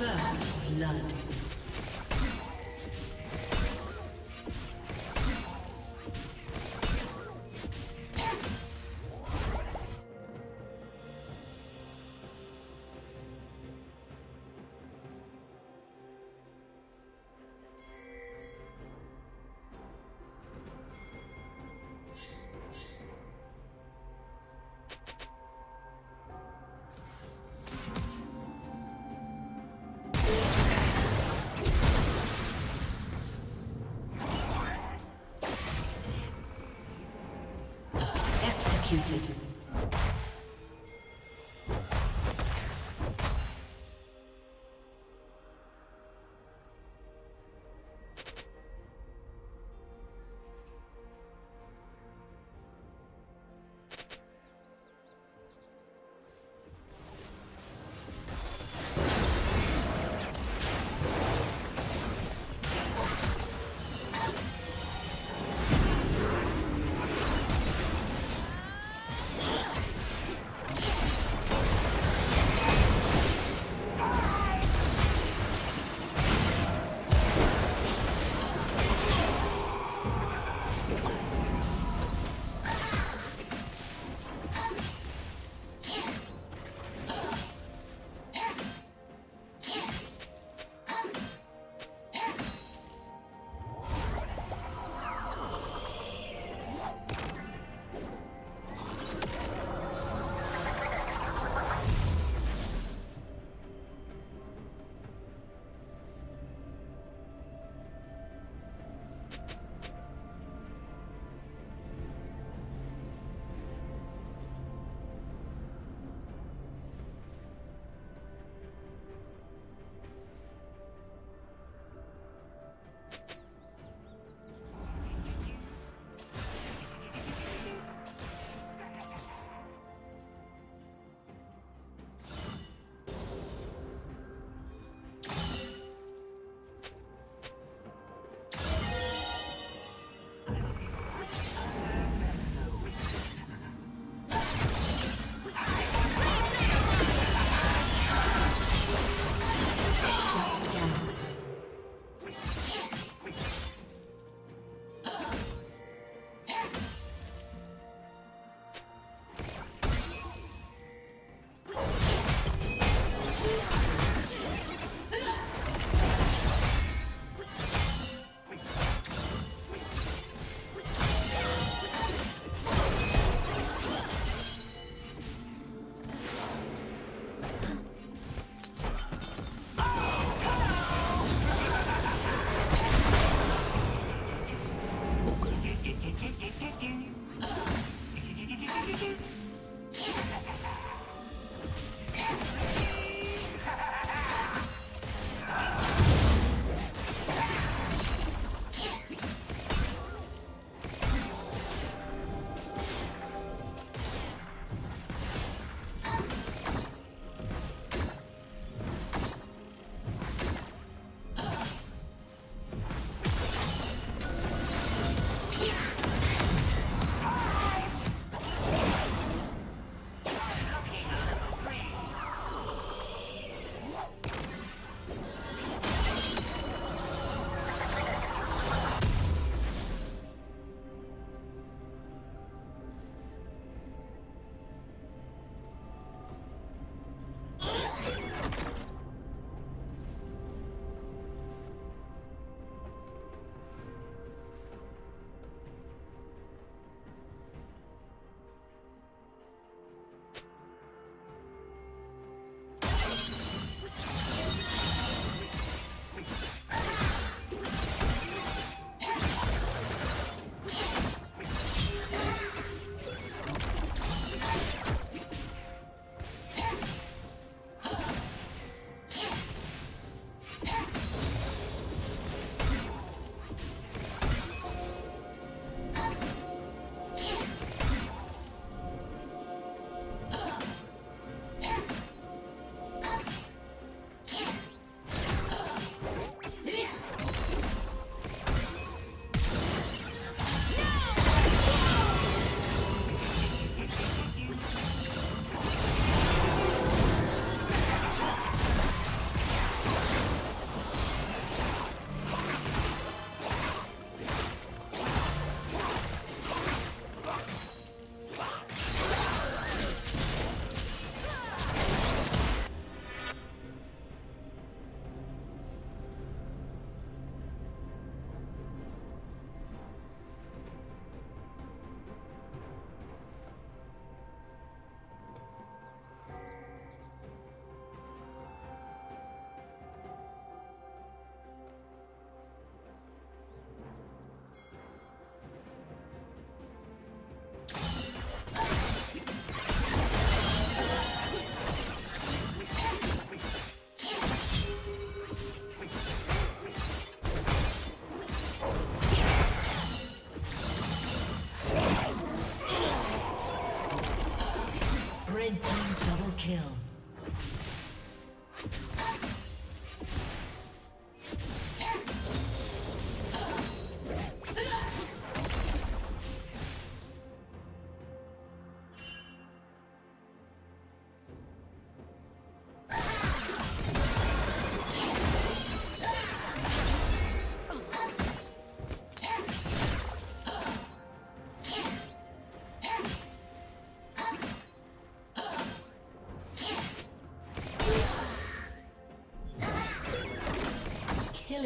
First blood. ответить.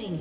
Killing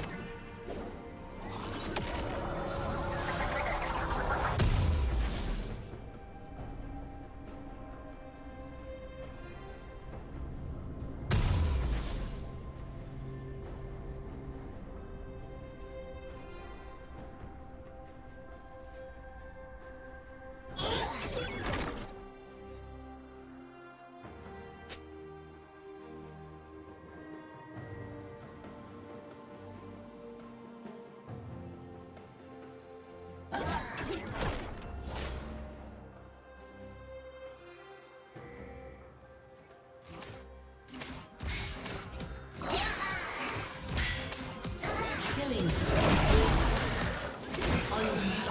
Unstoppable.